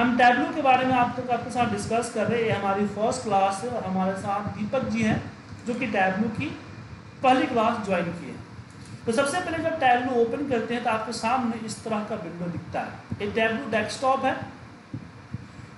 हम टैबलू के बारे में आप तक आपके साथ डिस्कस कर रहे हैं। हमारी फ़र्स्ट क्लास है और हमारे साथ दीपक जी हैं, जो कि टैबलू की पहली क्लास ज्वाइन की है। तो सबसे पहले जब टैबलू ओपन करते हैं तो आपके सामने इस तरह का विंडो दिखता है। ये टैबलू डेस्कटॉप है।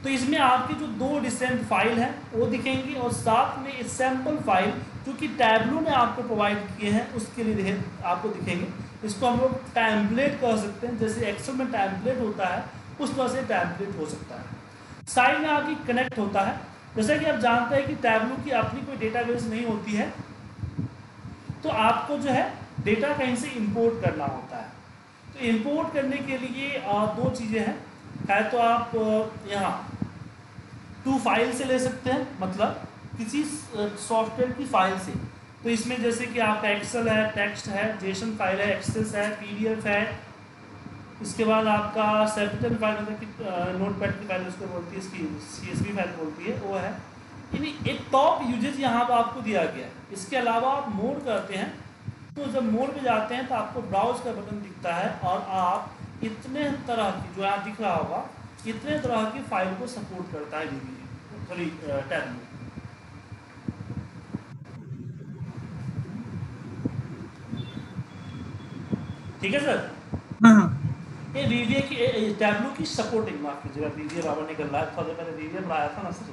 तो इसमें आपकी जो दो डिसेंट फ़ाइल है, वो दिखेंगी और साथ में एक सैंपल फ़ाइल जो कि टैबलू ने आपको प्रोवाइड किए हैं, उसके लिए आपको दिखेंगे। इसको हम लोग टैम्पलेट कर सकते हैं। जैसे एक्सेल में टैम्पलेट होता है उस तरह से टैबलेट हो सकता है। साइड में आपकी कनेक्ट होता है। जैसा कि आप जानते हैं कि टैबलू की अपनी कोई डेटाबेस नहीं होती है तो आपको जो है डेटा कहीं से इंपोर्ट करना होता है। तो इंपोर्ट करने के लिए दो चीज़ें हैं। है तो आप यहाँ टू फ़ाइल से ले सकते हैं मतलब किसी सॉफ्टवेयर की फ़ाइल से। तो इसमें जैसे कि आपका एक्सेल है टेक्स्ट है जेसन फ़ाइल है एक्सेस है पीडीएफ है इसके बाद आपका सेपिटल फ़ाइल मतलब कि नोट पैड की फ़ाइल उसको बोलती है इसकी सी एस फ़ाइल बोलती है, वो है। यानी एक टॉप यूजेज यहाँ पर आपको दिया गया है। इसके अलावा आप मोड करते हैं तो जब मोड पे जाते हैं तो आपको ब्राउज का बटन दिखता है और आप इतने तरह की, जो यहाँ दिख रहा होगा, इतने तरह की फ़ाइल को सपोर्ट करता है वीवी सॉरी टैब में। ठीक है सर हाँ हाँ। ये वीवीए की टैबलू की सपोर्टिंग माफ़ कीजिएगा वीवीए बाबा निकल रहा था जब मैंने वीवीए बनाया था ना सर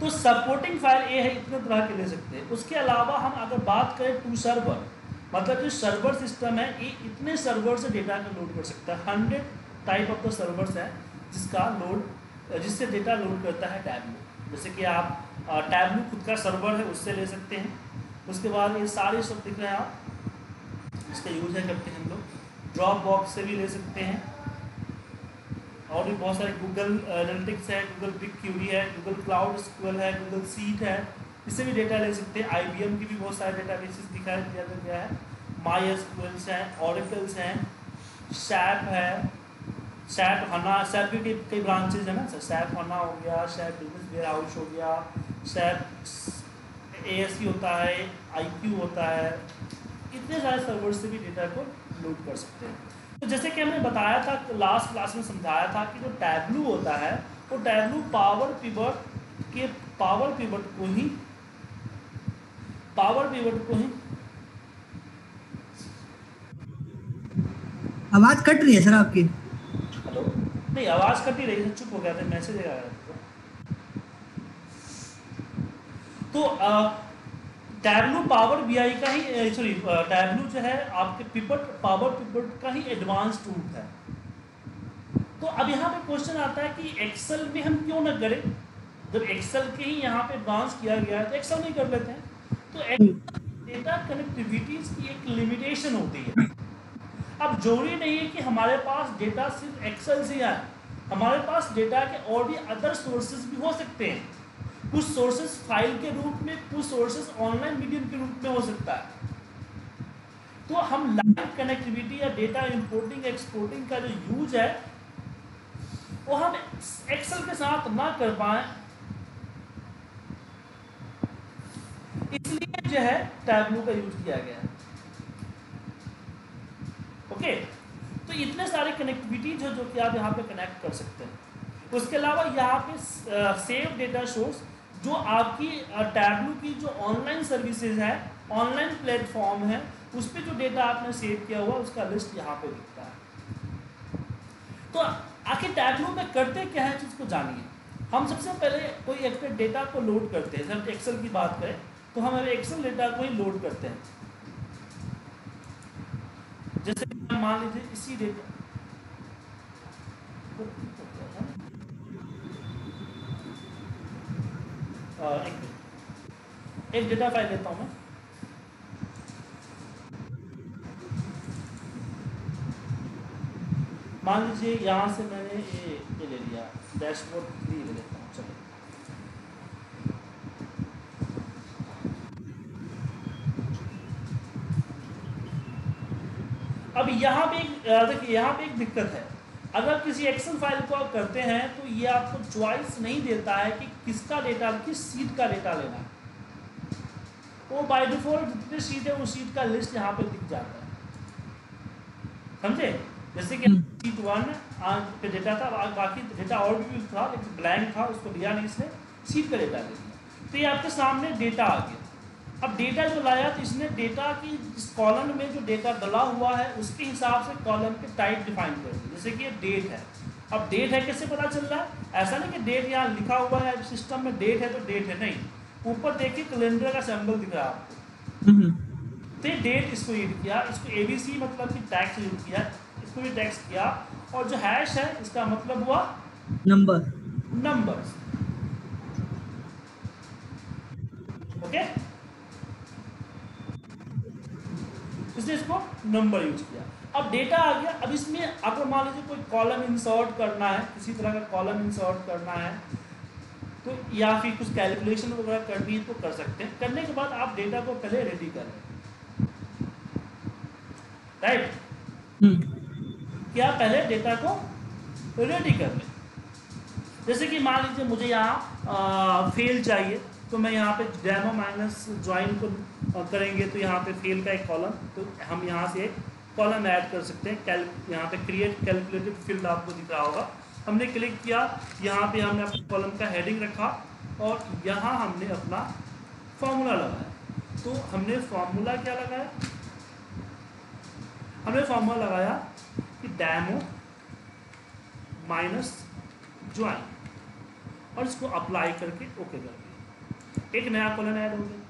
तो सपोर्टिंग फ़ाइल ये है, इतने तरह के ले सकते हैं। उसके अलावा हम अगर बात करें टू सर्वर मतलब जो सर्वर सिस्टम है, ये इतने सर्वर से डेटा को लोड कर सकता है। Hundred type of the servers है, जिसका लोड जिससे डेटा लोड करता है टैबलू। जैसे कि आप टैबलू खुद का सर्वर है, उससे ले सकते हैं। उसके बाद ये सारे सब दिख रहे हैं आप। इसका यूज़ है करते हैं हम लोग। ड्रॉप बॉक्स से भी ले सकते हैं। और भी बहुत सारे गूगल एनालिटिक्स है गूगल बिग क्यूरी है गूगल क्लाउड स्क्वल है गूगल सीट है। इससे भी डेटा ले सकते हैं। आईबीएम की भी बहुत सारे डेटा बेसिस दिखाया दिया गया है। माई एस हैं ऑरिकल्स हैं सैप है सैप हना सैप के कई कई ब्रांचेज है ना। सर सैप हना हो गया सैप बिज़नेस वेयर हाउस हो गया सैप ए होता है आईक्यू होता है। इतने सारे सर्वर से भी डेटा को लोड कर सकते हैं। तो जैसे कि हमने बताया था लास्ट क्लास में समझाया था कि जो टैबलू होता है वो टैबलू पावर पिवट के पावर पिवट को ही पावर पिवट को ही। आवाज़ कट रही है सर आपकी? हेलो नहीं आवाज़ कट ही रही है चुप हो गया था मैसेज आ गया तो आ, टैबलू पावर बीआई का ही सॉरी टैबलू जो है, आपके पिपट पावर पिपट का ही एडवांस टूल है। तो अब यहाँ पे क्वेश्चन आता है कि एक्सेल में हम क्यों ना करें? जब एक्सेल के ही यहाँ पे एडवांस किया गया है तो एक्सेल में कर लेते हैं। तो डेटा कनेक्टिविटीज की एक लिमिटेशन होती है। अब ज़रूरी नहीं है कि हमारे पास डेटा सिर्फ़ एक्सेल से आए। हमारे पास डेटा के और भी अदर सोर्सेज भी हो सकते हैं। कुछ सोर्सेस फ़ाइल के रूप में, कुछ सोर्सेस ऑनलाइन मीडियम के रूप में हो सकता है। तो हम लाइव कनेक्टिविटी या डेटा इंपोर्टिंग एक्सपोर्टिंग का जो यूज़ है, वो हम एक्सेल के साथ ना कर पाए। इसलिए जो है टैबलू का यूज़ किया गया ओके तो इतने सारे कनेक्टिविटी जो जो कि आप यहाँ पे कनेक्ट कर सकते हैं। उसके अलावा यहाँ पे सेव डेटा सोर्स जो आपकी टैबलू की जो ऑनलाइन सर्विसेज़ है ऑनलाइन प्लेटफॉर्म है, उस पर जो डेटा आपने सेव किया हुआ, उसका लिस्ट यहाँ पे दिखता है। तो आखिर टैबलू में करते क्या है चीज़ को जानिए। हम सबसे पहले कोई एक डेटा को लोड करते हैं। जब एक्सेल की बात करें तो हम एक्सेल डेटा को ही लोड करते हैं। जैसे मान लीजिए इसी डेटा एक डेटा फ़ाइल लेता हूँ मैं। मान लीजिए यहाँ से मैंने ये ये ले लिया, डैशबोर्ड थ्री ले लेता हूँ, चलो। अब यहाँ पे एक देखिए, यहाँ पे एक दिक्कत है। अगर किसी एक्सेल फ़ाइल को आप करते हैं तो ये आपको चॉइस नहीं देता है कि किसका डेटा किस सीट का डेटा लेना है। वो बाय डिफ़ॉल्ट जितने सीट है उस सीट का लिस्ट यहाँ पे दिख जाता है। समझे? जैसे कि शीट वन पे डेटा था बाकी डेटा और भी था लेकिन ब्लैंक था उसको दिया नहीं इसने सीट का डेटा दिया तो ये आपके सामने डेटा आ गया। अब डेटा जो लाया तो इसने डेटा की इस कॉलम में जो डेटा डला हुआ है उसके हिसाब से कॉलम के टाइप डिफाइन कर दिया। जैसे कि ये डेट है। अब डेट है कैसे पता चल रहा है? ऐसा नहीं कि डेट यहाँ लिखा हुआ है सिस्टम में डेट है तो डेट है नहीं। ऊपर देखिए कैलेंडर का सिंबल दिख रहा है आपको। हम्म, तो डेट इसको यूज़ किया इसको ए बी सी मतलब कि टैक्स यूज़ किया इसको भी टैक्स किया। और जो हैश है इसका मतलब हुआ नंबर नंबर्स ओके इसने इसको नंबर यूज़ किया। अब डेटा आ गया। अब इसमें आपको मान लीजिए कोई कॉलम इंसर्ट करना है किसी तरह का कॉलम इंसर्ट करना है तो या फिर कुछ कैलकुलेशन वगैरह करनी है तो कर सकते हैं। करने के बाद आप डेटा को पहले रेडी करें। राइट हम्म, क्या पहले डेटा को रेडी कर लें। जैसे कि मान लीजिए मुझे यहाँ फेल चाहिए। तो मैं यहाँ पे डेमो माइनस ज्वाइन को करेंगे तो यहाँ पे फेल का एक कॉलम तो हम यहाँ से एक कॉलम ऐड कर सकते हैं। कैल यहाँ पे क्रिएट कैलकुलेटेड फ़ील्ड आपको दिख रहा होगा। हमने क्लिक किया, यहाँ पे हमने अपने कॉलम का हेडिंग रखा और यहाँ हमने अपना फॉर्मूला लगाया। तो हमने फॉर्मूला क्या लगाया? हमने फॉर्मूला लगाया कि डैमो माइनस ज्वाइन और इसको अप्लाई करके ओके कर एक नया कॉलन ऐड हो गया।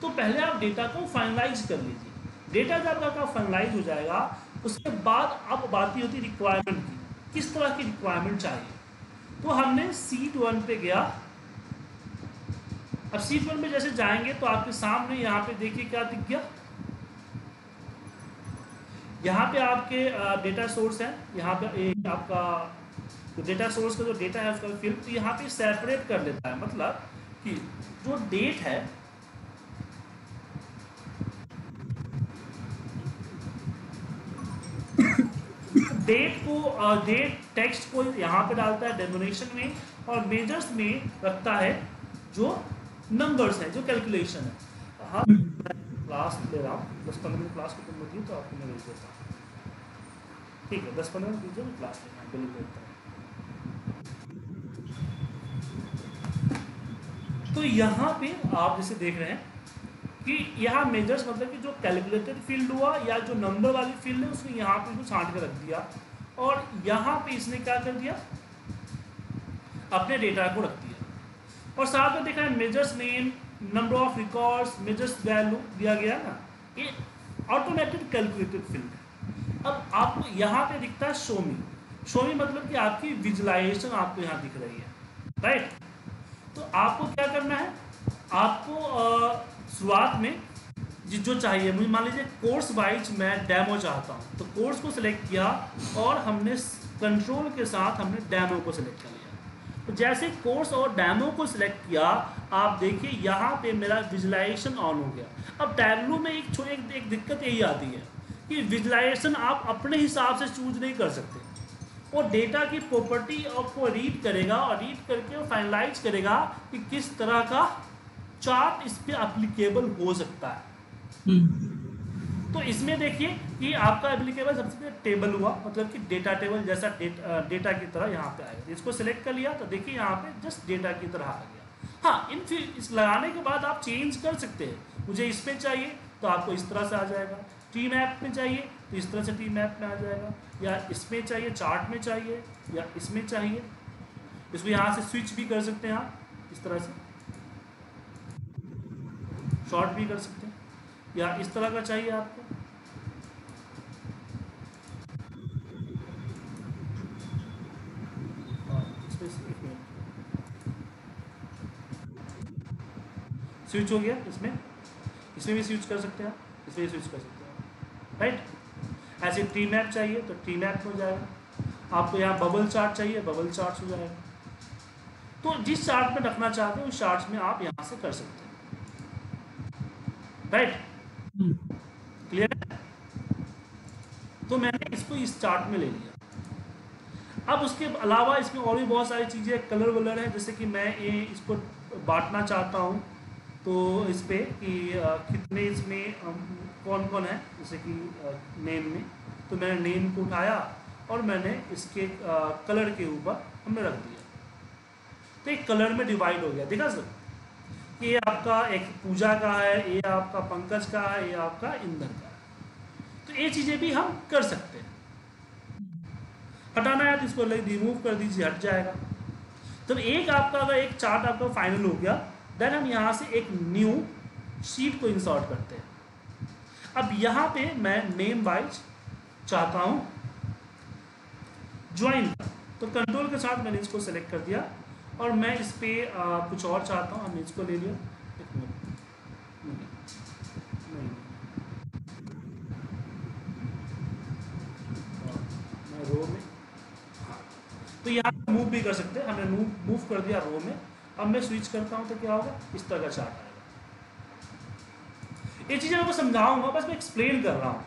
तो पहले आप डेटा को फाइनलाइज कर लीजिए। डेटा जब आपका फाइनलाइज हो जाएगा, उसके बाद अब बात ही होती रिक्वायरमेंट की। किस तरह की रिक्वायरमेंट चाहिए? तो हमने सीट वन पे गया। अब सीट वन पे जैसे जाएँगे तो आपके सामने यहाँ पे देखिए क्या दिख गया। यहाँ पे आपके डेटा सोर्स है। यहाँ पे आपका तो डेटा सोर्स का जो डेटा है उसका फ़िल्म तो यहाँ पे सेपरेट कर लेता है। मतलब कि जो डेट है डेट को डेट टेक्स्ट को यहाँ पे डालता है डेमोनेशन में और मेजर्स में रखता है जो नंबर्स है, जो कैलकुलेशन है। हाँ क्लास ले रहा हूँ। दस पंद्रह मिनट क्लास खत्म होती तो आपको मैं भेज देता हूँ। ठीक है, दस पंद्रह मिनट दीजिए क्लास लेना बिल्कुल। तो यहाँ पे आप जैसे देख रहे हैं कि यहाँ मेजर्स मतलब कि जो कैलकुलेटेड फ़ील्ड हुआ या जो नंबर वाली फ़ील्ड है, उसको यहाँ पे इसको छांट के रख दिया और यहाँ पे इसने क्या कर दिया? अपने डेटा को रख दिया। और साथ में देखा है measures name number of records measures value दिया गया ना? ये ऑटोमेटेड कैलकुलेटेड फ़ील्ड अब आपको यहाँ पे दिखता है शोमी शोमी मतलब कि आपकी विजुलाइजेशन आपको यहाँ दिख रही है। राइट तो आपको क्या करना है? आपको शुरुआत में जि- चाहिए, मुझे मान लीजिए कोर्स वाइज मैं डेमो चाहता हूँ तो कोर्स को सिलेक्ट किया और हमने कंट्रोल के साथ हमने डेमो को सिलेक्ट कर लिया। तो जैसे कोर्स और डेमो को सिलेक्ट किया, आप देखिए यहाँ पे मेरा विजुलाइजेशन ऑन हो गया। अब टैबलू में एक छोटी, एक दिक्कत यही आती है कि विजुलाइजेशन आप अपने हिसाब से चूज़ नहीं कर सकते। वो डेटा की प्रॉपर्टी आपको रीड करेगा और रीड करके वो फाइनलाइज करेगा कि किस तरह का चार्ट इस पर अप्लीकेबल हो सकता है। हम्म, तो इसमें देखिए कि आपका एप्लीकेबल सबसे पहले टेबल हुआ मतलब कि डेटा टेबल जैसा डेटा, डेटा की तरह यहाँ पे आएगा इसको सिलेक्ट कर लिया तो देखिए यहाँ पे जस्ट डेटा की तरह आ गया। हाँ इन फिर इस लगाने के बाद आप चेंज कर सकते हैं। मुझे इस पर चाहिए तो आपको इस तरह से आ जाएगा। टी मैप में चाहिए तो इस तरह से टी मैप में आ जाएगा। या इसमें चाहिए, चार्ट में चाहिए, या इसमें चाहिए। इसको यहाँ से स्विच भी कर सकते हैं आप, इस तरह से। शॉर्ट भी कर सकते हैं। या इस तरह का चाहिए आपको। स्विच हो गया इसमें। इसमें भी स्विच कर सकते हैं आप। इसमें भी स्विच कर सकते हैं राइट? ऐसे टी मैप चाहिए तो टी मैप हो जाएगा। आपको यहाँ बबल चार्ट चाहिए बबल चार्ट हो जाएगा। तो जिस चार्ट में रखना चाहते हैं उस चार्ट में आप यहाँ से कर सकते हैं। राइट क्लियर है? तो मैंने इसको इस चार्ट में ले लिया। अब उसके अलावा इसमें और भी बहुत सारी चीज़ें कलर वलर हैं जैसे कि मैं ये इसको बांटना चाहता हूँ। तो इस पर कि कितने इसमें कौन कौन है? जैसे कि नेम में। तो मैंने नेम को उठाया और मैंने इसके आ, कलर के ऊपर हमने रख दिया। तो एक कलर में डिवाइड हो गया। देखा सर ये आपका एक पूजा का है ये आपका पंकज का है ये आपका इंधन का है। तो ये चीज़ें भी हम कर सकते हैं। हटाना है तो इसको रिमूव कर दीजिए हट जाएगा। तो एक आपका अगर एक चार्ट आपका फाइनल हो गया देन हम यहाँ से एक न्यू शीट को इंसर्ट करते हैं। अब यहाँ पे मैं नेम वाइज चाहता हूँ। ज्वाइन तो कंट्रोल के साथ मैंने इसको सेलेक्ट कर दिया और मैं इस पर कुछ और चाहता हूँ। हमने इसको ले लिया। रो में हाँ तो यहाँ मूव भी कर सकते हैं। हमने मूव मूव कर दिया रो में। अब मैं स्विच करता हूँ तो क्या होगा? इस तरह का चार्ट आएगा। ये चीज़ें मैं समझाऊँगा, बस मैं एक्सप्लेन कर रहा हूँ।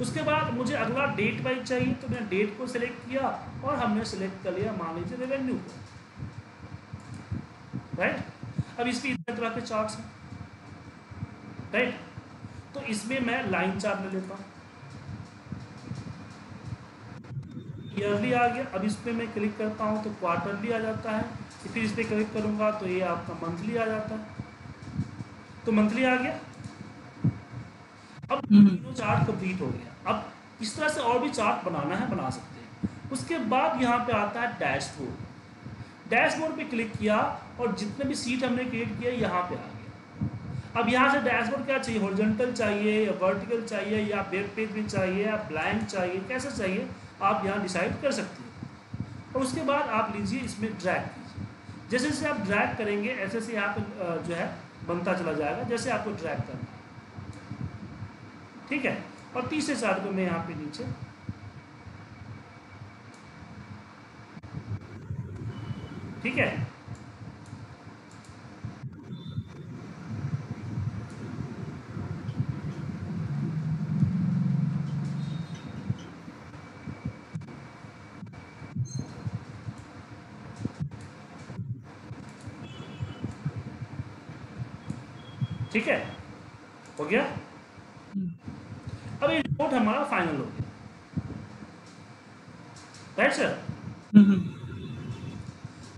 उसके बाद मुझे अगला डेट वाइज चाहिए तो मैंने डेट को सिलेक्ट किया और हमने सिलेक्ट कर लिया मान लीजिए रेवेन्यू को। राइट अब इसमें इतने तरह के चार्ट्स हैं। राइट तो इसमें मैं लाइन चार्ट ले लेता हूँ। ईयरली आ गया। अब इस पर मैं क्लिक करता हूँ तो क्वार्टरली आ जाता है। फिर इस पर क्लिक करूँगा तो ये आपका मंथली आ जाता है। तो मंथली आ गया। अब तीनों चार्ट कंप्लीट हो गया। अब इस तरह से और भी चार्ट बनाना है, बना सकते हैं। उसके बाद यहाँ पे आता है डैशबोर्ड। डैशबोर्ड पे क्लिक किया और जितने भी सीट हमने क्रिएट किया यहाँ पे आ गया। अब यहाँ से डैशबोर्ड क्या चाहिए? हॉरिजॉन्टल चाहिए या वर्टिकल चाहिए या वेब पेज भी चाहिए या ब्लैंक चाहिए? कैसे चाहिए? आप यहाँ डिसाइड कर सकते हैं। और उसके बाद आप लीजिए इसमें ड्रैग कीजिए। जैसे जैसे आप ड्रैग करेंगे, ऐसे ऐसे यहाँ पर जो है, बनता चला जाएगा, जैसे आपको ड्रैग करना ठीक है? और तीसरे चार्ट को मैं यहाँ पे नीचे। ठीक है? ठीक है? हो गया? रिपोर्ट हमारा फाइनल हो गया राइट सर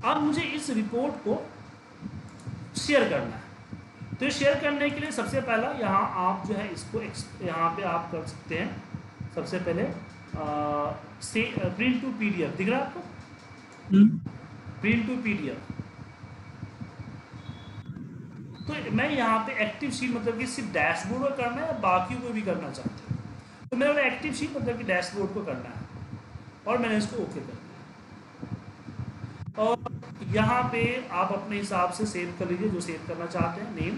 अब मुझे इस रिपोर्ट को शेयर करना है। तो शेयर करने के लिए सबसे पहला यहाँ आप जो है इसको यहाँ पे आप कर सकते हैं। सबसे पहले से प्रिंट टू पीडीएफ दिख रहा है आपको? प्रिंट टू पीडीएफ तो मैं यहाँ पे एक्टिव शीट मतलब कि सिर्फ़ डैशबोर्ड को करना है बाकी को भी करना चाहते हैं। तो मेरा एक्टिव शीट मतलब कि डैशबोर्ड को करना है। और मैंने इसको ओके कर दिया। और यहाँ पे आप अपने हिसाब से सेव कर लीजिए जो सेव करना चाहते हैं नेम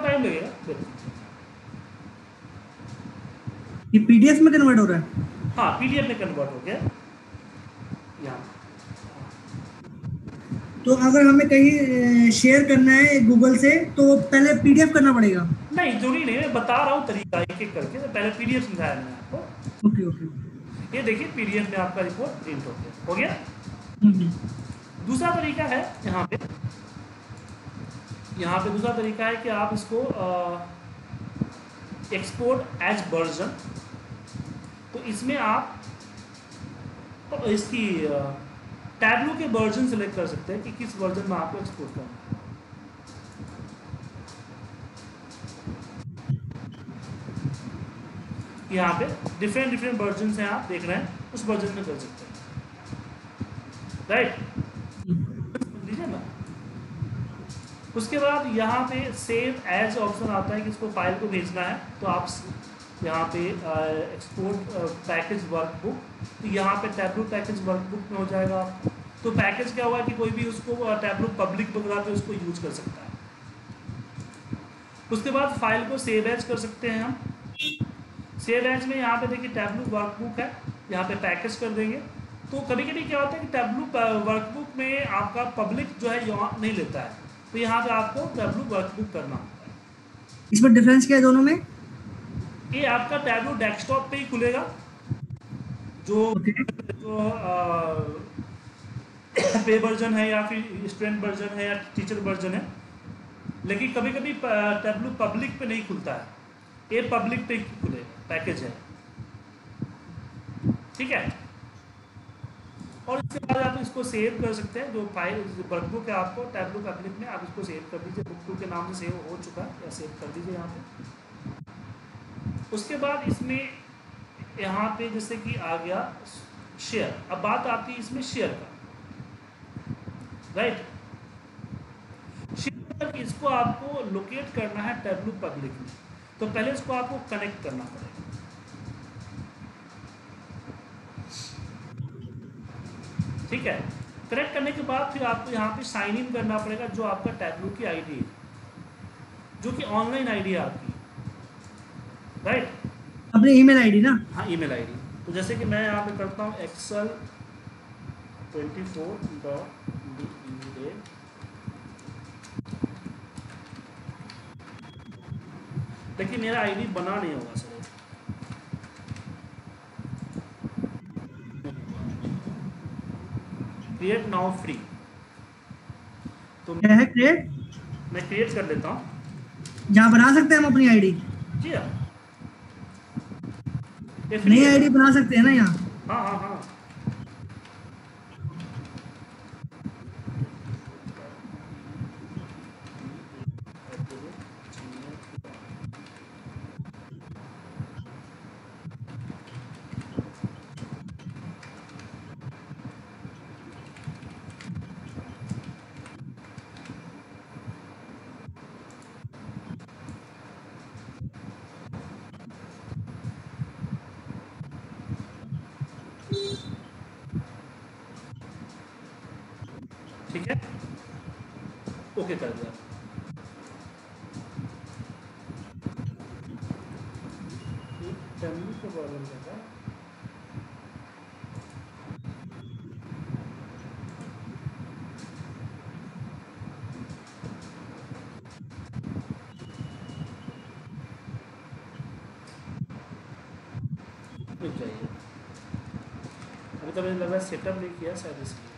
टाइम लगेगा ये पीडीएफ में कन्वर्ट हो रहा है? हाँ पीडीएफ में कन्वर्ट हो गया यहाँ तो अगर हमें कहीं शेयर करना है गूगल से तो पहले पीडीएफ करना पड़ेगा। नहीं ज़रूरी नहीं मैं बता रहा हूँ तरीका एक एक करके तो पहले पीडीएफ समझाया मैंने आपको। ओके ओके ये देखिए पीडीएफ में आपका रिपोर्ट प्रिंट हो गया। हो गया? हम्म, दूसरा तरीका है यहाँ पे। यहाँ पे दूसरा तरीका है कि आप इसको एक्सपोर्ट एज वर्जन तो इसमें आप तो इसकी टैबलू के वर्जन सेलेक्ट कर सकते हैं कि किस वर्जन में आपको एक्सपोर्ट करना है। यहाँ पे डिफरेंट डिफरेंट वर्जन हैं, आप देख रहे हैं, उस वर्जन में कर सकते हैं। राइट लीजिए ना? उसके बाद यहाँ पे सेव एज ऑप्शन आता है कि इसको फ़ाइल को भेजना है तो आप यहाँ पे एक्सपोर्ट पैकेज वर्कबुक तो यहाँ पे टैबलू पैकेज वर्कबुक में हो जाएगा। तो पैकेज क्या हुआ कि कोई भी उसको टैबलू पब्लिक वगैरह पे उसको यूज़ कर सकता है। उसके बाद फ़ाइल को सेव एज कर सकते हैं हम। सेव एज में यहाँ पे देखिए टैबलू वर्कबुक है यहाँ पे पैकेज कर देंगे। तो कभी कभी क्या होता है कि टैबलू वर्कबुक में आपका पब्लिक जो है यहाँ नहीं लेता है। तो यहाँ पे आपको टैबलू वर्कबुक करना होता है। इसमें डिफरेंस क्या है दोनों में? ये आपका टैबलू डेस्कटॉप पे ही खुलेगा। जो Okay. जो आ, पे वर्जन है या फिर स्टूडेंट वर्जन है या टीचर वर्जन है, लेकिन कभी कभी टेबलू पब्लिक पे नहीं खुलता है। ये पब्लिक पे खुले पैकेज है। ठीक है? और इसके बाद आप इसको सेव कर सकते हैं, जो फ़ाइल वर्कबुक है आपको टैबलू पब्लिक में, आप इसको सेव कर दीजिए। बुक के नाम से सेव हो चुका है, या सेव कर दीजिए यहाँ पे। उसके बाद इसमें, यहाँ पे जैसे कि आ गया शेयर अब बात आती है इसमें शेयर का। राइट? शेयर इसको आपको लोकेट करना है टेबलू पब्लिक में। तो पहले इसको आपको कनेक्ट करना पड़ेगा। ठीक है? कनेक्ट करने के बाद फिर आपको यहाँ पे साइन इन करना पड़ेगा जो आपका टैबलू की आईडी है। जो कि ऑनलाइन आईडी है आपकी। राइट अपनी ईमेल आईडी ना? हाँ ईमेल आईडी तो जैसे कि मैं यहाँ पे करता हूँ excel twenty four dot D A लेकिन मेरा आईडी बना नहीं होगा सर। क्रिएट नाउ फ्री तो क्या है क्रिएट मैं क्रिएट कर लेता हूँ। जहाँ बना सकते हैं हम अपनी आईडी जी हाँ। नई आईडी बना सकते हैं ना यहाँ? हाँ हाँ हाँ ठीक है ओके कर दिया ये फैमिली का प्रॉब्लम क्या था रुक जाइए है सेटअप नहीं किया शायद इसलिए।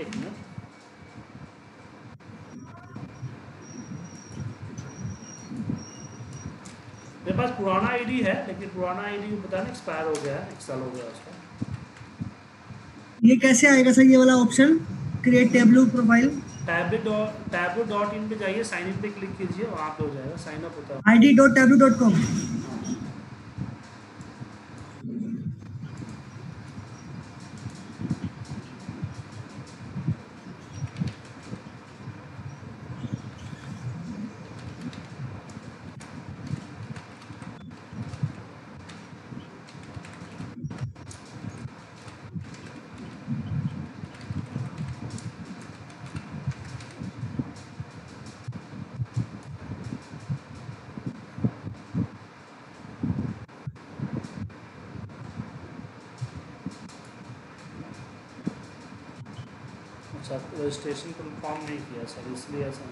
एक मिनट मेरे पास पुराना आईडी है लेकिन पुराना आईडी पता नहीं एक्सपायर हो गया है एक साल हो गया उसका। ये कैसे आएगा सर ये वाला option create Tableau profile tablet dot tablet dot in पे जाइए साइन इन पे क्लिक कीजिए वहाँ पे हो जाएगा साइन अप होता है। I D dot Tableau dot com अच्छा रजिस्ट्रेशन कंफर्म नहीं किया सर इसलिए ऐसा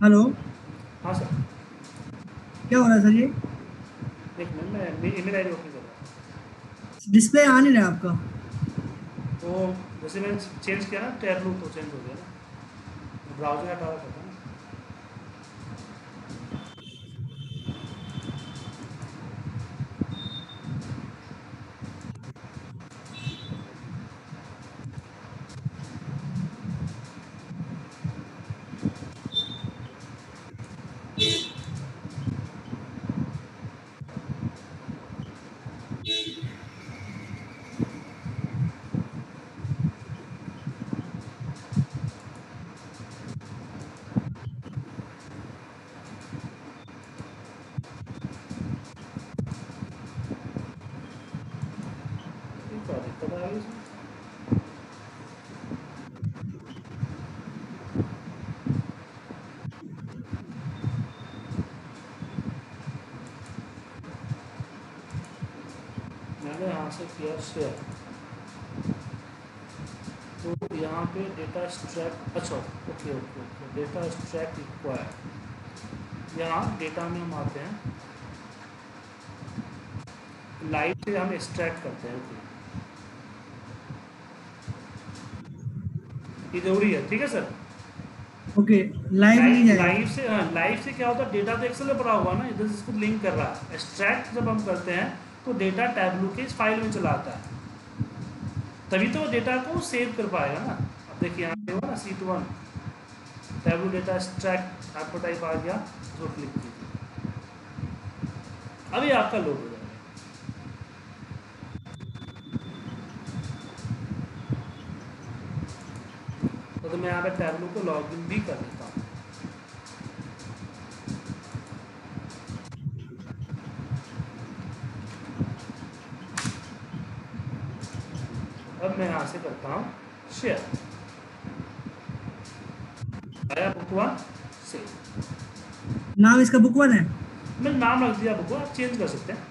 हेलो। हाँ सर। क्या हो रहा है सर ये? हूँ। डिस्प्ले आ नहीं रहा आपका? तो जैसे मैंने चेंज किया ना टैब लू तो चेंज हो गया ना। ब्राउज़र हटा रहा था ना ये क्या दिक्कत आ गई इसमें मैंने यहाँ से किया शेयर तो यहाँ पे डेटा स्ट्रैक अच्छा okay okay okay data extract require यहाँ डेटा में हम आते हैं। लाइव से हम एक्सट्रैक्ट करते हैं ओके ये ज़रूरी है ठीक है सर ओके लाइव लाइव से हाँ लाइव से क्या होता है? डेटा तो एक्सेल में पड़ा हुआ ना इधर से इसको लिंक कर रहा है। एक्सट्रैक्ट जब हम करते हैं तो डेटा टैबलू के इस फ़ाइल में चला आता है। तभी तो डेटा को सेव कर पाएगा ना। अब देखिए यहाँ पे हो ना sheet one Tableau data extract आपको टाइप आ गया जो क्लिक कीजिए अभी आपका लोड हो जाएगा। तो, तो मैं यहाँ पे टैबलू को लॉगिन भी कर देता हूँ अब मैं यहाँ से करता हूँ शेयर आया बुकवा से नाम इसका बुक वन है मैं नाम रख दिया बुकवा आप चेंज कर सकते हैं।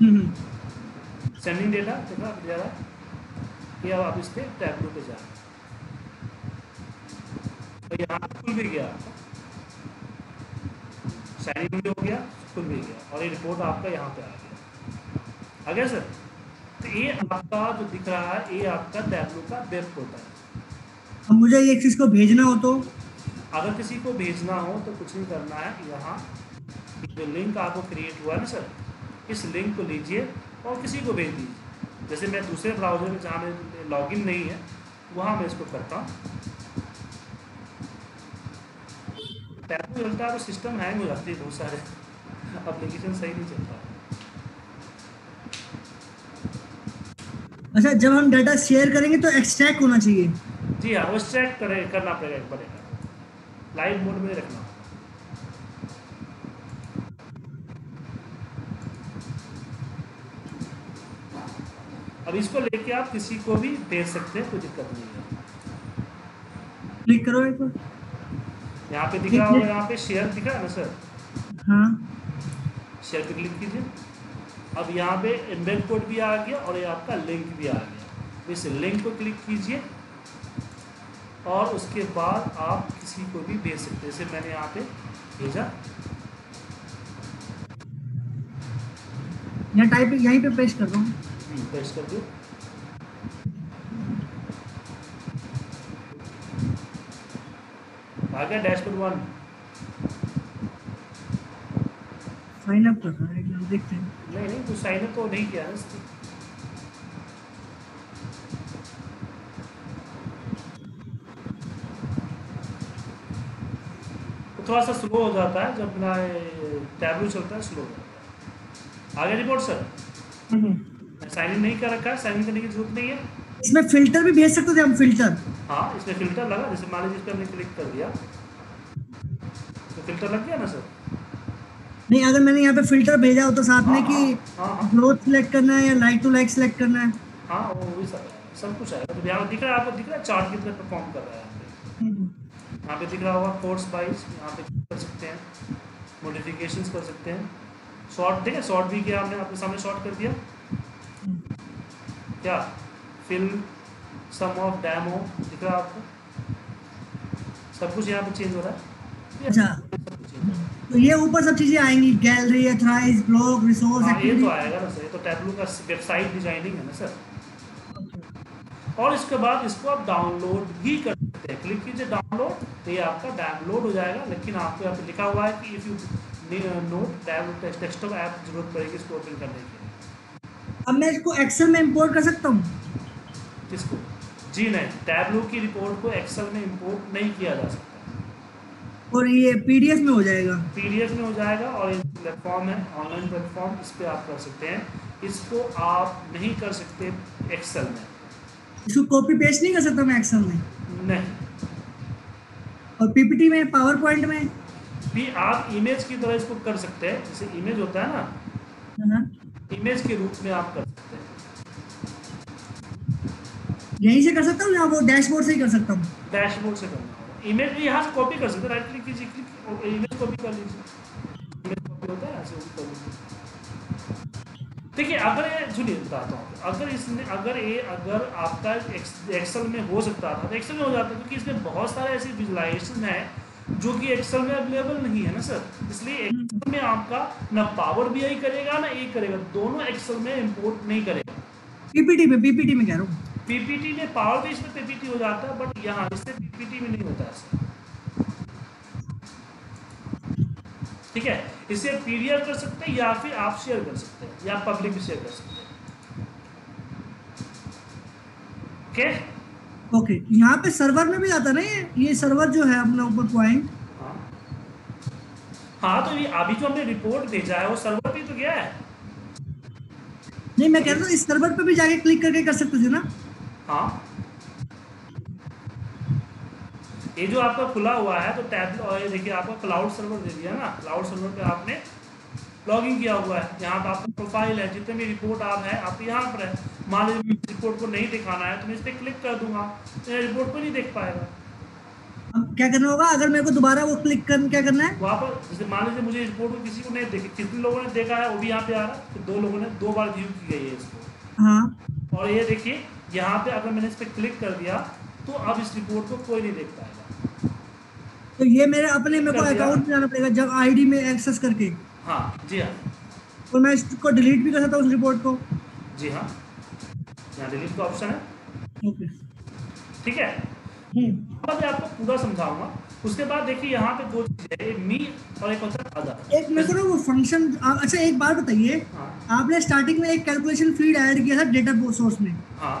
हम्म, हम्म। सेंडिंग डेटा देखा अब जा रहा है ये अब आप इस पे टैबलू पे जाए तो यहाँ खुल भी गया। साइनिंग भी हो गया खुल भी गया। और ये रिपोर्ट आपका यहाँ पे आ गया। आ गया सर तो ये आपका जो दिख रहा है ये आपका टैबलू का वेब पोर्टल है। अब मुझे ये चीज़ को भेजना हो तो? अगर किसी को भेजना हो तो कुछ नहीं करना है यहाँ जो लिंक आपको क्रिएट हुआ है ना सर इस लिंक को लीजिए और किसी को भेज दीजिए। जैसे मैं दूसरे ब्राउज़र में जहाँ मेरे लॉगिन नहीं है वहाँ मैं इसको करता हूँ। टैब चलता है तो सिस्टम हैंग हो जाती है बहुत सारे। एप्लीकेशन सही नहीं चलता अच्छा जब हम डाटा शेयर करेंगे तो एक्सट्रैक्ट होना चाहिए। जी हाँ वो चेक करे करना पड़ेगा एक बार लाइव मोड में रखना। अब इसको लेके आप किसी को भी भेज सकते हैं कोई दिक्कत नहीं है। क्लिक करो एक बार। यहाँ पे दिख रहा होगा यहाँ पे शेयर दिख है ना सर हाँ। शेयर पे क्लिक कीजिए। अब यहाँ पे एम्बेड कोड भी आ गया और ये आपका लिंक भी आ गया। इस लिंक को क्लिक कीजिए और उसके बाद आप किसी को भी भेज सकते हैं। जैसे मैंने यहाँ पे भेजा। यहाँ टाइप यहीं पे पेस्ट कर रहा हूँ पेस्ट कर दो। आ गया डैशबोर्ड वन साइन अप कर रहा है देखते हैं। नहीं नहीं तो साइन अप तो नहीं किया है इसकी तो थोड़ा सा स्लो हो जाता है जब अपना टैबलू चलता है स्लो हो जाता है। आगे रिपोर्ट सर साइन इन नहीं कर रखा है साइन इन करने की ज़रूरत नहीं है। इसमें फ़िल्टर भी भेज सकते थे हम फ़िल्टर हाँ इसमें फ़िल्टर लगा जैसे मान लीजिए इस पर हमने क्लिक कर दिया। तो फ़िल्टर लग गया ना सर नहीं अगर मैंने यहाँ पे फ़िल्टर भेजा हो तो साथ में कि ग्रोथ सिलेक्ट करना है या लाइक टू लाइक सिलेक्ट करना है। हाँ वो भी सब सब कुछ आएगा तो यहाँ दिख रहा है आपको दिख रहा है चार्ट कितना परफॉर्म कर रहा है यहाँ पे। यहाँ पे दिख रहा होगा कोर्स वाइज यहाँ पे कर सकते हैं। मॉडिफिकेशंस कर सकते हैं। शॉर्ट ठीक है शॉर्ट भी किया हमने आपके सामने शॉर्ट कर दिया। क्या? फ़िल्म सम ऑफ़ डैमो दिख रहा है आपको? सब कुछ यहाँ पे चेंज हो रहा है। अच्छा। तो ये ऊपर सब चीज़ें आएँगी गैलरी एथराइज ब्लॉग रिसोर्स हाँ ये तो आएगा ना सर ये तो टैबलू का वेबसाइट डिज़ाइनिंग है ना सर। और इसके बाद इसको आप डाउनलोड भी कर सकते हैं। क्लिक कीजिए डाउनलोड तो ये आपका डाउनलोड हो जाएगा। लेकिन आपको यहाँ पे लिखा हुआ है कि if you note desktop app ज़रूरत पड़ेगी इसको ओपन करने के। लिए अब मैं इसको एक्सेल में इंपोर्ट कर सकता हूँ? किसको जी नहीं टैबलू की रिपोर्ट को एक्सेल में इंपोर्ट नहीं किया जा सकता। और ये पीडीएफ में हो जाएगा। पीडीएफ में हो जाएगा और ये प्लेटफॉर्म है ऑनलाइन प्लेटफॉर्म इस पर आप कर सकते हैं। इसको आप नहीं कर सकते एक्सेल में। इसको कॉपी पेस्ट नहीं कर सकता मैं एक्सेल में? नहीं। और पीपीटी में पावर पॉइंट में? भी आप इमेज की तरह इसको कर सकते हैं। जैसे इमेज होता है ना हाँ। इमेज के रूप में आप कर सकते हैं। यहीं से कर सकता हूँ या वो डैशबोर्ड से ही कर सकता हूँ? डैशबोर्ड से करना इमेज भी यहाँ से कॉपी कर सकते राइट क्लिक कीजिए क्लिक इमेज कॉपी कर लीजिए। इमेज कॉपी होता है ऐसे वो कर देखिए अगर ये सुनिए बताता हूँ अगर इसने अगर ये अगर आपका एक्सेल में हो सकता था तो एक्सेल में हो जाता क्योंकि इसमें बहुत सारे ऐसे विजुलाइजेशन है जो कि एक्सेल में अवेलेबल नहीं है ना सर इसलिए एक्सेल में आपका ना पावर बी आई करेगा ना ए करेगा दोनों एक्सेल में इंपोर्ट नहीं करेगा। पीपीटी में पीपीटी में कह रहा हूँ। पीपीटी में पावर बेस में पीपीटी हो जाता है बट यहाँ इससे पीपीटी में नहीं होता है। ठीक है? इसे पीडीएफ कर सकते हैं या फिर आप शेयर कर सकते हैं या पब्लिक भी शेयर कर सकते हैं। ओके ओके यहाँ पे सर्वर में भी आता ना ये ये सर्वर जो है अपना ऊपर पॉइंट हाँ। हाँ तो ये अभी जो हमने रिपोर्ट भेजा है वो सर्वर पे तो गया है। नहीं मैं कह रहा हूँ इस सर्वर पे भी जाके क्लिक करके कर सकते थे ना? हाँ। ये जो आपका खुला हुआ है तो टैब और ये देखिए आपका क्लाउड सर्वर दे दिया ना। क्लाउड सर्वर पे आपने लॉगिन किया हुआ है। यहाँ पे आपका प्रोफ़ाइल है जितने भी रिपोर्ट आप है आप यहाँ पर है। मान लीजिए रिपोर्ट को नहीं दिखाना है तो मैं इस पर क्लिक कर दूँगा तो रिपोर्ट को नहीं देख पाएगा। अब क्या करना होगा? अगर मेरे को दोबारा वो क्लिक कर क्या करना है? वहाँ पर जैसे मान लीजिए मुझे रिपोर्ट को किसी को नहीं देखी कितने लोगों ने देखा है वो भी यहाँ पे आ रहा है तो दो लोगों ने दो बार व्यू की गई है इसको। हाँ। और ये देखिए यहाँ पे अगर मैंने इस पर क्लिक कर दिया तो अब इस रिपोर्ट को कोई नहीं देख पाएगा। तो ये मेरे अपने मेरे को अकाउंट में जाना पड़ेगा जब आईडी में एक्सेस करके। हाँ जी हाँ। और मैं इसको डिलीट भी कर सकता हूँ उस रिपोर्ट को। जी हाँ। यहाँ डिलीट का ऑप्शन है। ओके ठीक है? हम्म। अब मैं आपको पूरा समझाऊँगा। उसके बाद देखिए यहाँ पे दो चीज़ें एक मी और एक होता है अदर एक मेरे को वो फ़ंक्शन अच्छा एक बात बताइए। हाँ। आपने स्टार्टिंग में एक कैलकुलेशन फ़ील्ड ऐड किया था डेटा सोर्स में। हाँ।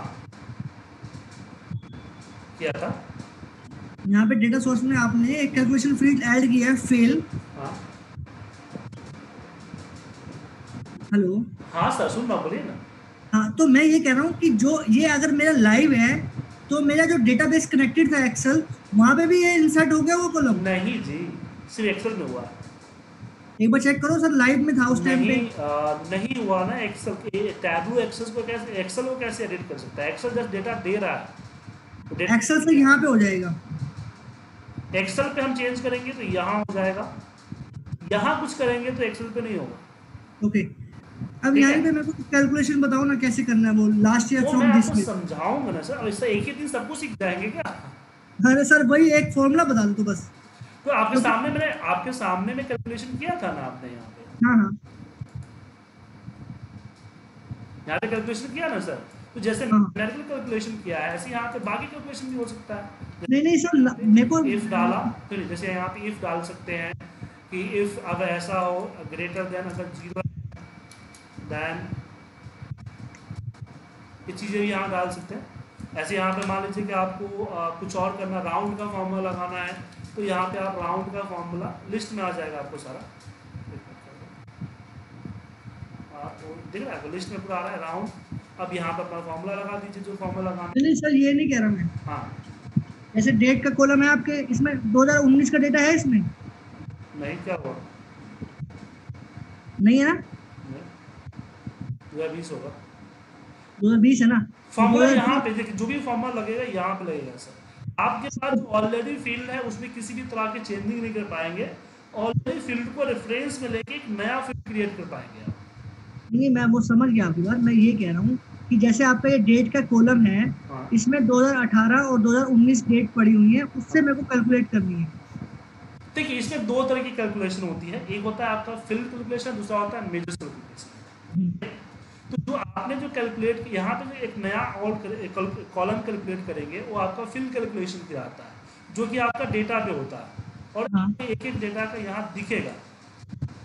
किया था? यहाँ पे डेटा सोर्स में आपने एक कैलकुलेशन फ़ील्ड ऐड किया है फेल हाँ। हेलो हाँ सर सुन रहा बोलिए ना। हाँ तो मैं ये कह रहा हूँ कि जो ये अगर मेरा लाइव है तो मेरा जो डेटाबेस कनेक्टेड था एक्सेल वहाँ पे भी ये इंसर्ट हो गया वो कॉलम नहीं जी सिर्फ़ एक्सेल में हुआ। एक बार चेक करो सर लाइव में था उस टाइम पे। आ, नहीं हुआ ना एक्सेल टैबू एक्सेल को कैसे एक्सेल को कैसे एडिट कर सकता है? एक्सेल जस्ट डेटा दे रहा है। एक्सेल से यहाँ पे हो जाएगा। एक्सेल पे हम चेंज करेंगे तो यहाँ हो जाएगा। यहाँ कुछ करेंगे तो एक्सेल पे नहीं होगा। ओके अब यहाँ पे मेरे को कैलकुलेशन बताओ ना कैसे करना है वो लास्ट ईयर फ्रॉम दिस आपको समझाऊँगा ना सर। ऐसा एक ही दिन सब कुछ सीख जाएँगे क्या? अरे सर वही एक फॉर्मूला बता दो तो बस। तो आपके तो सामने मैंने आपके सामने में कैलकुलेशन किया था ना आपने यहाँ पे? हाँ हाँ। यहाँ पे कैलकुलेशन किया ना सर? तो जैसे हाँ। न्यूमेरिकल कैलकुलेशन किया है ऐसे यहाँ पे बाकी कैलकुलेशन भी हो सकता है। नहीं नहीं सर मेरे को इफ़ डाला फिर जैसे यहाँ पे इफ़ डाल सकते हैं कि इफ़ अगर ऐसा हो ग्रेटर देन अगर ज़ीरो देन ये चीज़ें भी यहाँ डाल सकते हैं। ऐसे यहाँ पे मान लीजिए कि आपको अ, कुछ और करना राउंड का फॉर्मूला लगाना है तो यहाँ पे आप राउंड का फॉर्मूला लिस्ट में आ जाएगा आपको सारा। दिख रहा है लिस्ट में पूरा आ रहा है राउंड अब यहाँ पे अपना फॉर्मूला लगा दीजिए जो फॉर्मूला लगाना नहीं सर ये नहीं कह रहा मैं। हाँ। जैसे डेट का कॉलम है आपके इसमें 2019 का डेटा है इसमें? नहीं क्या हुआ? नहीं है ना? दो हज़ार बीस होगा। 2020 है ना? फॉर्मूला यहाँ पे देखिए जो भी फॉर्मूला लगेगा यहाँ पे लगेगा सर। आपके पास जो ऑलरेडी फ़ील्ड है उसमें किसी भी तरह के चेंजिंग नहीं कर पाएँगे। ऑलरेडी फ़ील्ड को रेफरेंस में लेके एक नया फ़ील्ड क्रिएट कर पाएँगे आप। नहीं मैं वो समझ गया आपकी बात मैं ये कह रहा हूँ कि जैसे आपका ये डेट का कॉलम है हाँ। इसमें 2018 और 2019 डेट पड़ी हुई है उससे मेरे को कैलकुलेट करनी है। देखिए इसमें दो तरह की कैलकुलेशन होती है। एक होता है आपका फिल्ड कैलकुलेशन दूसरा होता है मेजर कैलकुलेशन तो जो आपने जो कैलकुलेट यहाँ पे जो एक नया और कॉलम कैलकुलेट करेंगे वो आपका फिल्ड कैलकुलेशन पे आता है जो कि आपका डेटा पे होता है। और हाँ। एक एक डेटा का यहाँ दिखेगा।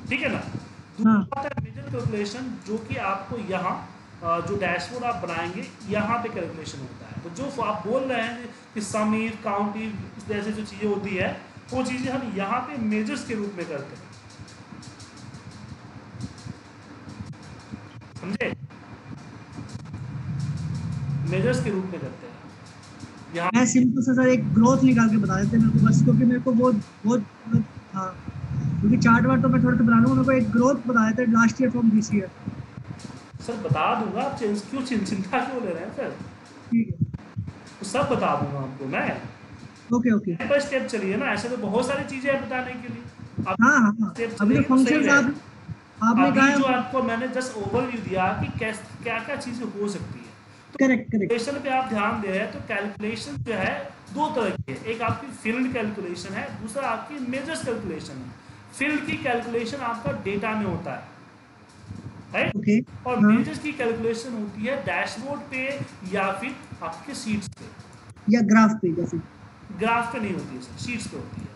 ठीक है ना? हाँ। दूसरा होता है मेजर कैलकुलेशन जो कि आपको यहाँ जो डैशबोर्ड आप बनाएँगे, यहाँ पे कैलकुलेशन होता है। तो जो आप बोल रहे हैं कि समीर काउंटी जैसे जो चीज़ें होती है, वो चीज़ें हम यहाँ पे मेजर्स के रूप में करते हैं। समझे? मेजर्स के रूप में करते हैं। मैं सिंपल से सर एक ग्रोथ निकाल के बता देते मेरे को, बस क्योंकि मेरे को वो बहुत मतलब था क्योंकि चार्ट वार्ट तो मैं थोड़ा सा बना लूँगा, मेरे को एक ग्रोथ बता देते last year from this year sir बता दूँगा आप क्यों चिंता क्यों ले रहे हैं सर ठीक है। तो सब बता दूँगा आपको मैं। Okay okay. Step by step चलिए ना ऐसे तो बहुत सारी चीज़ें हैं बताने के लिए। आप हाँ हाँ स्टेप चलिए फ़ंक्शन है। आप आपने कहा जो आपको मैंने जस्ट ओवरव्यू दिया कि कैस क्या क्या चीज़ें हो सकती है। करेक्ट करेक्ट कैलकुलेशन पे आप ध्यान दे रहे हैं तो कैलकुलेशन जो है दो तरह की है। एक आपकी फ़ील्ड कैलकुलेशन है दूसरा आपकी मेजर्स कैलकुलेशन है। फ़ील्ड की कैलकुलेशन आपका डेटा में होता है। Right okay. और हाँ। मेजर्स की कैलकुलेशन होती है डैशबोर्ड पे या फिर आपके सीट्स पे। या ग्राफ पे जैसे। ग्राफ पे नहीं होती है शीट्स पे होती है।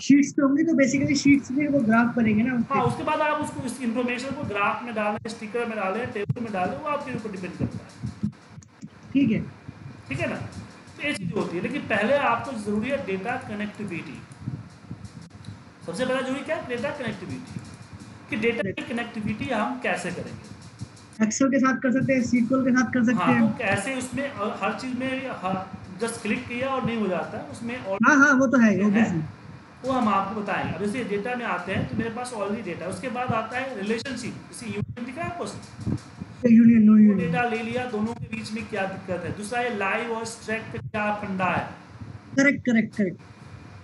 शीट्स पे होंगी तो बेसिकली शीट्स में वो ग्राफ बनेंगे ना हाँ उसके बाद आप उसको इस इंफॉर्मेशन को ग्राफ में डालें स्टिकर में डालें टेबल में डालें वो आपके ऊपर डिपेंड करता है। ठीक है। ठीक है ना? तो ये चीज़ होती है। लेकिन पहले आपको ज़रूरी है डेटा कनेक्टिविटी सबसे पहला ज़रूरी क्या? है डेटा कनेक्टिविटी कि डेटा की कनेक्टिविटी हम कैसे करेंगे? एक्सेल के साथ कर सकते हैं सीक्वल के साथ कर सकते हाँ तो हैं कैसे उसमें हर चीज़ में जस्ट क्लिक किया और नहीं हो जाता है उसमें और हाँ हाँ वो तो है है। ऑब्वियसली वो हम आपको बताएँगे। अब जैसे डेटा में आते हैं तो मेरे पास ऑलरेडी डेटा उसके बाद आता है रिलेशनशिप जैसे यूनियन दिखा है आपको यूनियन नो यूनियन डेटा ले लिया दोनों के बीच में क्या दिक्कत है? दूसरा ये लाइव और स्ट्रैक का क्या फंडा है? करेक्ट करेक्ट करेक्ट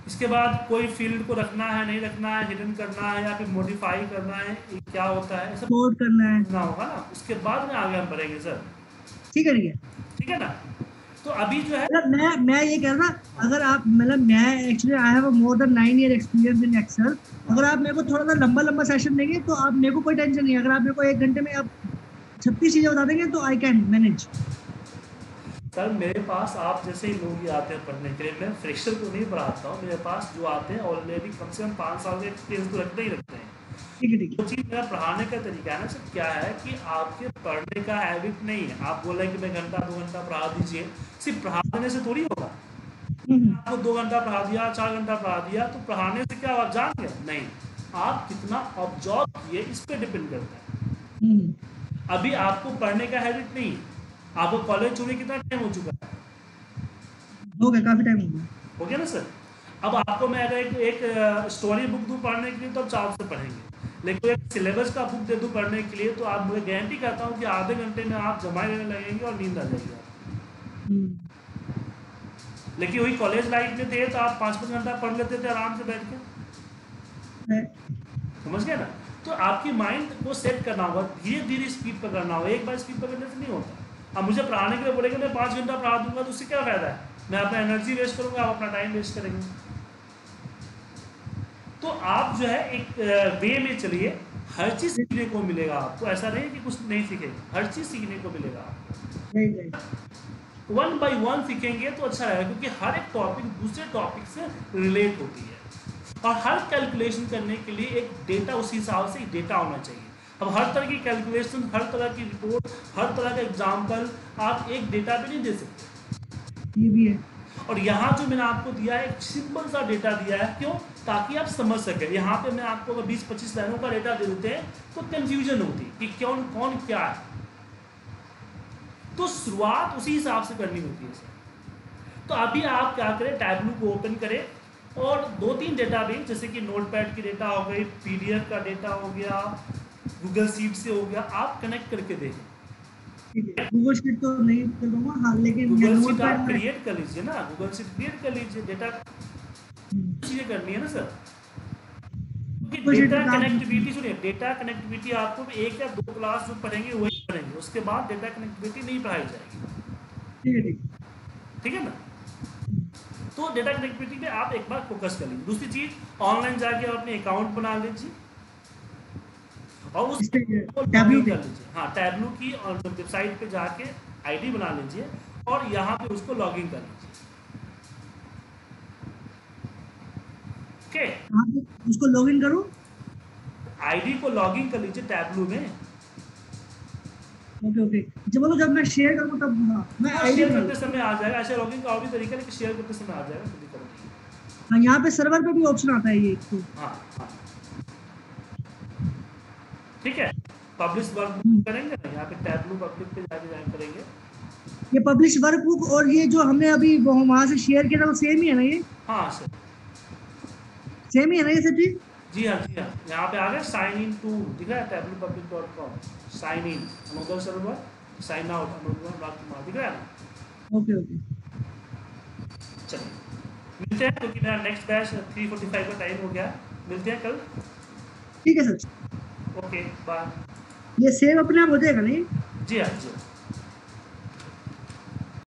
इसके बाद कोई फ़ील्ड को रखना है नहीं रखना है हिडन करना है या फिर मॉडिफाई करना है क्या होता है सब कोड करना है। समझना होगा ना। उसके बाद में आगे हम बढ़ेंगे सर ठीक है ठीक है। ना? तो अभी जो है मतलब मैं मैं ये कह रहा था अगर आप मतलब मैं actually I have more than nine year experience in excel अगर आप मेरे को थोड़ा सा लंबा लंबा सेशन देंगे तो आप मेरे को कोई टेंशन नहीं अगर आप मेरे को एक घंटे में आप छत्तीस चीज़ें बता देंगे तो आई कैन मैनेज सर मेरे पास आप जैसे ही लोग ही आते हैं पढ़ने के लिए मैं फ्रेशर को नहीं पढ़ाता हूँ मेरे पास जो आते हैं ऑलरेडी कम से कम पाँच साल के एक्सपीरियंस तो रखते ही रखते हैं। ठीक है ठीक वो चीज़ मेरा पढ़ाने का तरीका है ना सर क्या है कि आपके पढ़ने का हैबिट नहीं है। आप बोल हैं कि मैं घंटा दो घंटा पढ़ा दीजिए सिर्फ़ पढ़ा देने से थोड़ी होगा। हम्म, आपको दो घंटा पढ़ा दिया चार घंटा पढ़ा दिया तो पढ़ाने से क्या आप जान गए? नहीं। आप कितना ऑब्जॉर्व किए इस पर डिपेंड करता है। हम्म, अभी आपको पढ़ने का हैबिट नहीं है। आपको कॉलेज छोड़े कितना टाइम हो चुका है? हो गया काफ़ी टाइम हो गया। हो गया ना सर? अब आपको मैं अगर एक, एक स्टोरी बुक दूँ पढ़ने के लिए तो आप चाव से पढ़ेंगे। लेकिन एक सिलेबस का बुक दे दूँ पढ़ने के लिए तो आप मुझे गारंटी करता हूँ कि आधे घंटे में आप जमा लेने लगेंगे और नींद आ जाएगी। हम्म, लेकिन वही कॉलेज लाइफ में थे तो आप पाँच पाँच घंटा पढ़ लेते थे आराम से बैठ के। समझ गए ना? तो आपकी माइंड को सेट करना होगा धीरे धीरे स्पीड पर करना होगा। एक बार स्पीड पर करने से नहीं होता। अब मुझे पढ़ाने के लिए बोलेंगे मैं पाँच घंटा पढ़ा दूँगा तो उससे क्या फ़ायदा है? मैं अपना एनर्जी वेस्ट करूँगा आप अपना टाइम वेस्ट करेंगे। तो आप जो है एक वे में चलिए हर चीज़ सीखने को मिलेगा आपको। ऐसा नहीं कि कुछ नहीं सीखेंगे हर चीज़ सीखने को मिलेगा आपको। वन बाई वन सीखेंगे तो अच्छा रहेगा क्योंकि हर एक टॉपिक दूसरे टॉपिक से रिलेट होती है। और हर कैलकुलेशन करने के लिए एक डेटा उसी हिसाब से डेटा होना चाहिए। अब हर तरह की कैलकुलेशन हर तरह की रिपोर्ट हर तरह का एग्ज़ाम्पल आप एक डेटा पे नहीं दे सकते। ये भी है। और यहाँ जो मैंने आपको दिया है एक सिंपल सा डेटा दिया है क्यों? ताकि आप समझ सकें। यहाँ पे मैं आपको अगर 20-25 लाइनों का डेटा दे देते हैं तो कंफ्यूजन होती कि कौन कौन क्या है। तो शुरुआत उसी हिसाब से करनी होती है सर तो अभी आप क्या करें टैबलू को ओपन करें और दो तीन डेटा भी जैसे कि नोटपैड की डेटा हो गई पीडीएफ का डेटा हो गया गूगल सीट से हो गया आप कनेक्ट करके देखें। गूगल शीट तो नहीं हाँ लेकिन गूगल आप क्रिएट कर लीजिए ना गूगल क्रिएट कर लीजिए डेटा हम्म, चीज़ें करनी है ना सर। डेटा कनेक्टिविटी सुनिए डेटा कनेक्टिविटी आपको एक या दो क्लास जो पढ़ेंगे वही पढ़ेंगे। उसके बाद डेटा कनेक्टिविटी नहीं पढ़ाई जाएगी। ठीक है ठीक है। ना? तो डेटा कनेक्टिविटी पे आप एक बार फोकस कर लीजिए। दूसरी चीज़ ऑनलाइन जाके अपने अकाउंट बना लीजिए। और उस टैबलू कर लीजिए। हाँ टैबलू की और वेबसाइट पे जाके आईडी बना लीजिए और यहाँ पे उसको लॉगिन कर लीजिए। ओके कहाँ पे उसको लॉगिन करूँ। आईडी को लॉगिन कर लीजिए टैबलू में। ओके ओके जब जब मैं शेयर करूँ तब हाँ, मैं आईडी शेयर करते समय आ जाएगा। ऐसे लॉगिन का और भी तरीका है, लेकिन शेयर करते समय आ जाएगा हाँ यहाँ पे सर्वर पे भी ऑप्शन आता है ये तो। हाँ हाँ। ठीक है? Publish work hmm. करेंगे ना यहाँ पे टैबलू पब्लिक पे जाके ज्वाइन करेंगे। ये पब्लिश वर्क बुक और ये जो हमने अभी वहाँ से शेयर किया था वो सेम ही है ना ये? हाँ सर सेम ही है ना ये सब चीज़? जी हाँ जी हाँ। यहाँ पे आ गए साइन इन टू दिख रहा है Tableau public dot com sign in another server sign out another Rajkumar दिख रहा है? ना ओके ओके चलिए। मिलते हैं क्योंकि मेरा next batch three forty five का टाइम हो गया। मिलते हैं कल। ठीक है सर ओके बाय ये सेव अपने आप हो जाएगा नहीं? जी हाँ जी हाँ।